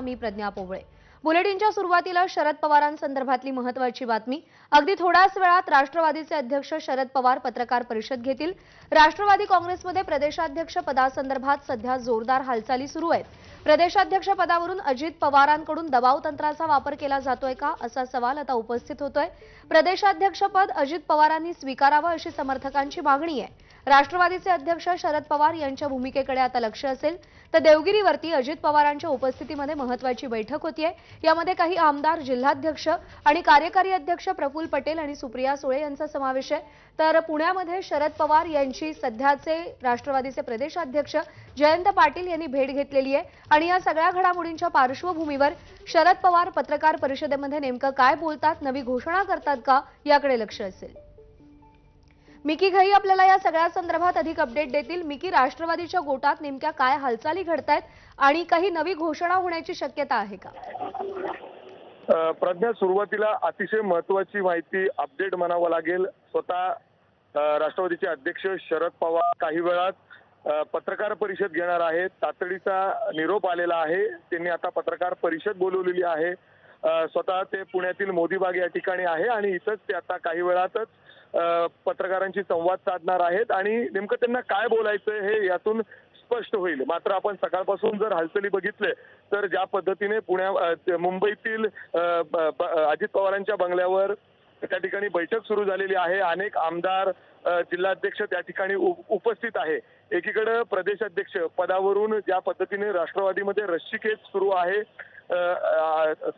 मी प्रज्ञा पोवळे. बुलेटिनच्या सुरुवातीला शरद पवारांसंदर्भातली महत्वाची बातमी. अगदी थोड्याच वेळात राष्ट्रवादीचे अध्यक्ष शरद पवार पत्रकार परिषद घेतील. राष्ट्रवादी काँग्रेसमध्ये प्रदेशाध्यक्ष पदासंदर्भात सध्या जोरदार हालचाली सुरू आहेत. प्रदेशाध्यक्ष पदावरून अजित पवारांकडून दबाव तंत्राचा वापर केला जातोय का असा सवाल आता उपस्थित होतोय. प्रदेशाध्यक्षपद अजित पवारांनी स्वीकारावं अशी समर्थकांची मागणी आहे. राष्ट्रवादीचे अध्यक्ष शरद पवार यांच्या भूमिकेकडे आता लक्ष असेल. तर देवगिरीवरती अजित पवारांच्या उपस्थितीमध्ये महत्वाची बैठक होतीये. यामध्ये काही आमदार जिल्हाध्यक्ष आणि कार्यकारी अध्यक्ष प्रफुल्ल पटेल आणि सुप्रिया सुळे यांचा समावेश आहे. तर पुण्यामध्ये शरद पवार यांची सध्याचे राष्ट्रवादीचे प्रदेशाध्यक्ष जयंत पाटील यांनी भेट घेतलेली आहे. आणि या सगळ्या घडामोडींच्या पार्श्वभूमीवर शरद पवार पत्रकार परिषदेमध्ये नेमकं काय बोलतात नवी घोषणा करतात का याकडे लक्ष असेल. मिकी घाई आपल्याला या सगळ्या संदर्भात अधिक अपडेट देतील. मिकी राष्ट्रवादीच्या गोटात नेमक्या काय हालचाली घडतायत आणि काही नवी घोषणा होण्याची शक्यता आहे का? प्रज्ञा सुरुवातीला अतिशय महत्वाची माहिती अपडेट म्हणावं लागेल. स्वतः राष्ट्रवादीचे अध्यक्ष शरद पवार काही वेळात पत्रकार परिषद घेणार आहेत. तातडीचा निरोप आलेला आहे. त्यांनी आता पत्रकार परिषद बोलवलेली आहे. स्वतः ते पुण्यातील मोदीबाग या ठिकाणी आहे आणि इथंच ते आता काही वेळातच पत्रकारांशी संवाद साधणार आहेत आणि नेमकं त्यांना काय बोलायचं हे यातून स्पष्ट होईल. मात्र आपण सकाळपासून जर हालचाली बघितले तर ज्या पद्धतीने पुण्या मुंबईतील ब- ब- अजित पवारांच्या बंगल्यावर त्या ठिकाणी बैठक सुरू झालेली आहे. अनेक आमदार जिल्हाध्यक्ष त्या ठिकाणी उपस्थित आहे. एकीकडे प्रदेशाध्यक्ष पदावरून ज्या पद्धतीने राष्ट्रवादीमध्ये रश्शिकेच सुरू आहे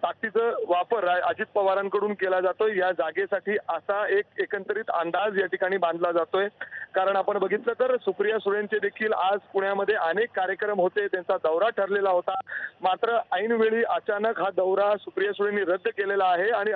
ताकदीचा वापर अजित पवारांकडून केला जातोय. या जागेसाठी असा एक एकंदरीत अंदाज या ठिकाणी बांधला जातोय. कारण आपण बघितलं तर सुप्रिया सुळेंचे देखील आज पुण्यामध्ये अनेक कार्यक्रम होते. त्यांचा दौरा ठरलेला होता. मात्र ऐनवेळी अचानक हा दौरा सुप्रिया सुळेंनी रद्द केलेला आहे आणि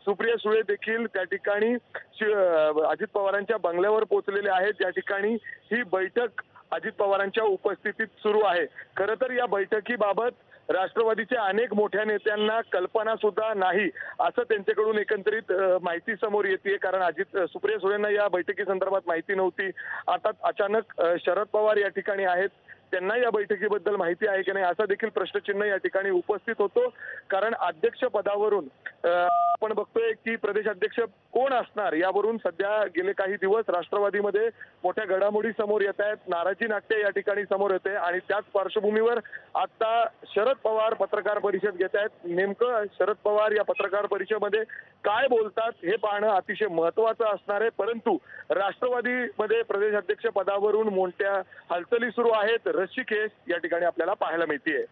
सुप्रिया सुळे देखील त्या ठिकाणी शि- अजित पवारांच्या बंगल्यावर पोहोचलेले आहेत. त्या ठिकाणी ही बैठक अजित पवारांच्या उपस्थितीत सुरू आहे. खरं तर या बैठकीबाबत राष्ट्रवादीच्या अनेक मोठ्या नेत्यांना कल्पना सुद्धा नाही असं त्यांच्याकडून एकंदरीत माहिती समोर येते कारण अजित सुप्रिया सुळेंना या बैठकीसंदर्भात माहिती नव्हती. आता अचानक शरद पवार या ठिकाणी आहेत. त्यांना या बैठकीबद्दल माहिती आहे की नाही असा देखील प्रश्नचिन्ह या ठिकाणी उपस्थित होतो. कारण अध्यक्ष पदावरून आपण बघतोय की प्रदेशाध्यक्ष कोण असणार यावरून सध्या गेले काही दिवस राष्ट्रवादीमध्ये मोठ्या घडामोडी समोर येत आहेत. नाराजी नाट्य या ठिकाणी समोर येते आणि त्याच पार्श्वभूमीवर आता शरद पवार पत्रकार परिषद घेत आहेत. नेमकं शरद पवार या पत्रकार परिषदेमध्ये काय बोलतात हे पाहणं अतिशय महत्वाचं असणार आहे. परंतु राष्ट्रवादीमध्ये प्रदेशाध्यक्ष पदावरून मोठ्या हालचाली सुरू आहेत. रस्सीखेच या ठिकाणी आपल्याला पाहायला मिळतीये.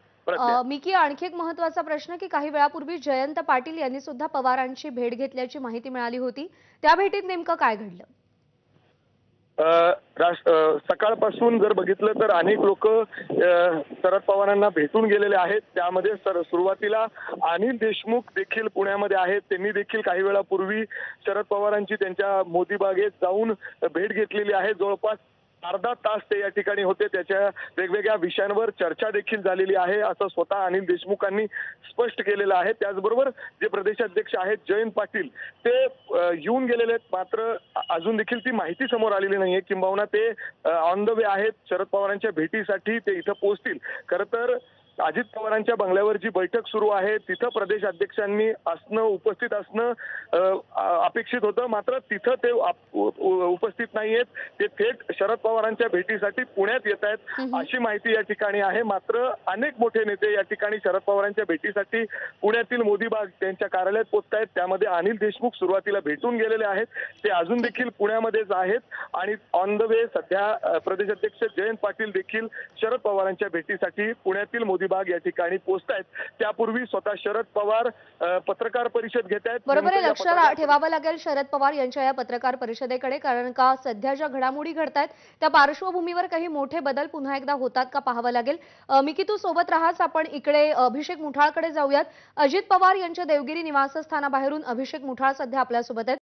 मिकी आणखी एक महत्त्वाचा प्रश्न की काही वेळापूर्वी जयंत पाटील यांनी सुद्धा पवारांची भेट घेतल्याची माहिती मिळाली होती. त्या भेटीत नेमकं काय घडलं? सकाळपासून जर बघितलं तर अनेक लोक शरद पवारांना भेटून गेलेले आहेत. त्यामध्ये सर सुरुवातीला अनिल देशमुख देखील पुण्यामध्ये आहेत. त्यांनी देखील काही वेळापूर्वी शरद पवारांची त्यांच्या मोदी बागेत जाऊन भेट घेतलेली आहे. जवळपास अर्धा तास ते या ठिकाणी होते. त्याच्या वेगवेगळ्या विषयांवर चर्चा देखील झालेली आहे असं स्वतः अनिल देशमुखांनी स्पष्ट केलेलं आहे. त्याचबरोबर जे प्रदेशाध्यक्ष आहेत जयंत पाटील ते येऊन गेलेले आहेत. मात्र अजून देखील ती माहिती समोर आलेली नाहीये. किंबहुना ते ऑन द वे आहेत. शरद पवारांच्या भेटीसाठी ते इथं पोहोचतील. खरं तर अजित पवारांच्या बंगल्यावर जी बैठक सुरू आहे तिथं प्रदेश अध्यक्षांनी असणं उपस्थित असणं अपेक्षित होतं. मात्र तिथं ते उपस्थित नाहीयेत. ते थेट शरद पवारांच्या भेटीसाठी पुण्यात येत आहेत. अशी माहिती या ठिकाणी आहे. मात्र अनेक मोठे नेते या ठिकाणी शरद पवारांच्या भेटीसाठी पुण्यातील मोदीबाग त्यांच्या कार्यालयात पोहोचत आहेत त्यामध्ये अनिल देशमुख सुरुवातीला भेटून गेलेले आहेत. ते अजून देखील पुण्यामध्येच आहेत. आणि ऑन द वे सध्या अ, प्रदेशाध्यक्ष जयंत पाटील देखील शरद पवारांच्या भेटीसाठी पुण्यातील मोदीबाग या ठिकाणी पोहोचत आहेत त्यापूर्वी स्वतः शरद पवार पत्रकार परिषद घेत आहेत बरोबर आहे लक्ष ठेवावं लागेल शरद पवार यांच्या या पत्रकार परिषदेकडे कारण का सध्या ज्या घडामोडी घडतायत त्या पार्श्वभूमीवर काही मोठे बदल पुन्हा एकदा होतात का पाहावं लागेल. मिकी तू सोबत राहाच आपण इकडे अभिषेक मुठाळकडे जाऊयात. अजित पवार यांच्या देवगिरी निवासस्थानाबाहेरून अभिषेक मुठाळ सध्या आपल्यासोबत आहेत.